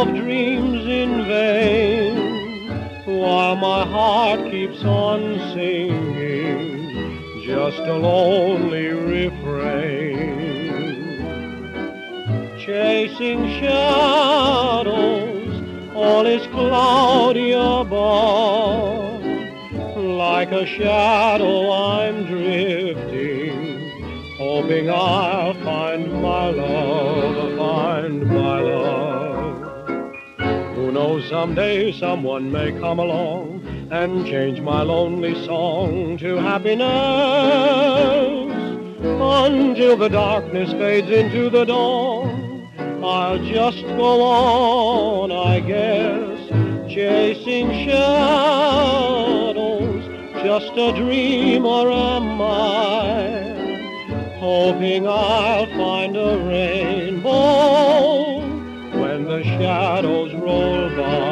of dreams in vain while my heart keeps on singing just a lonely refrain. Chasing shadows all is cloudy above. Like a shadow I'm drifting hoping I'll find my love find my love. Who knows someday someone may come along and change my lonely song to happiness until the darkness fades into the dawn. I'll just go on, I guess, chasing shadows, just a dreamer am I, hoping I'll find a rainbow when the shadows roll by.